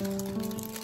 Música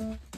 Bye.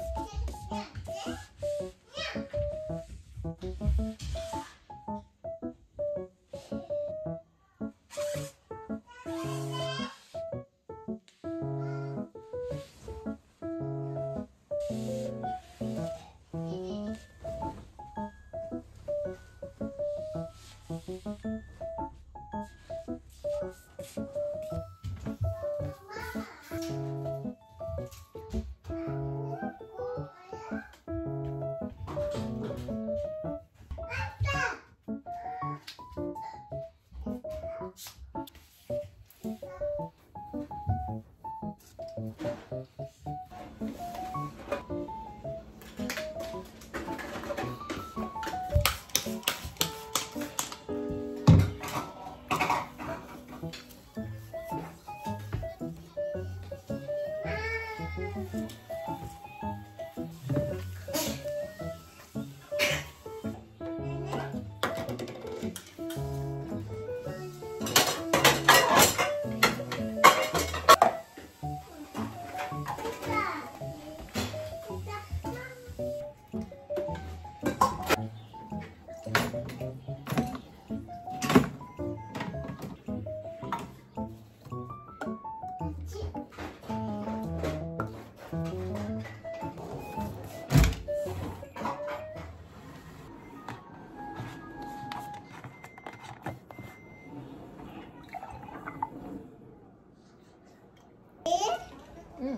응.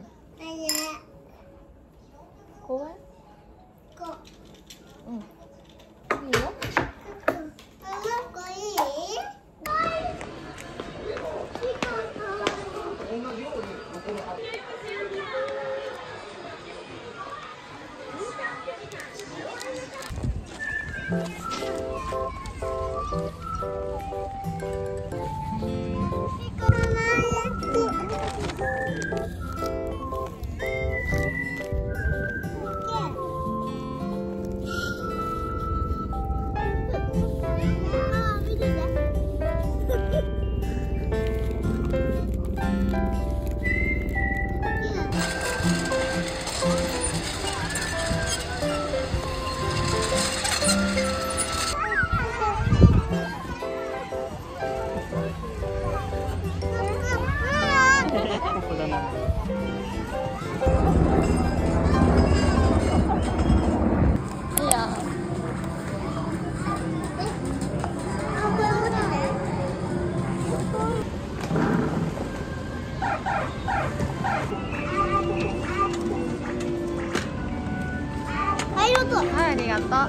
好。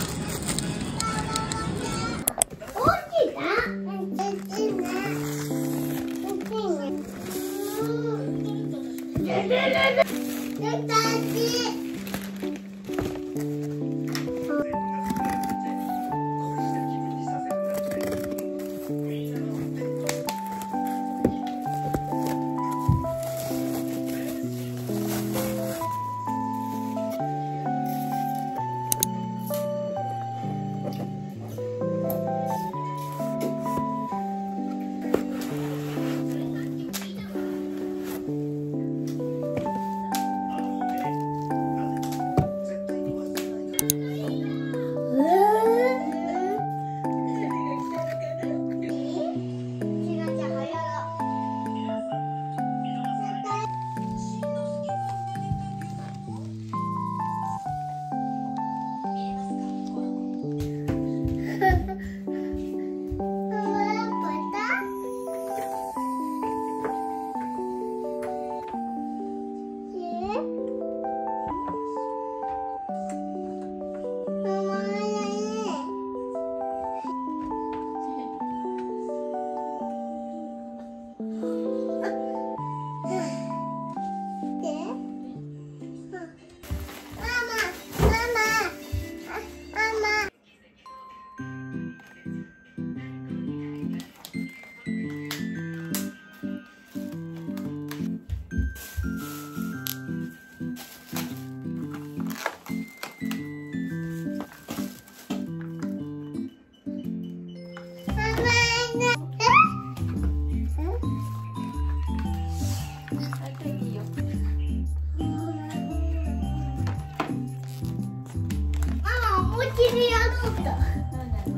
垃圾。った。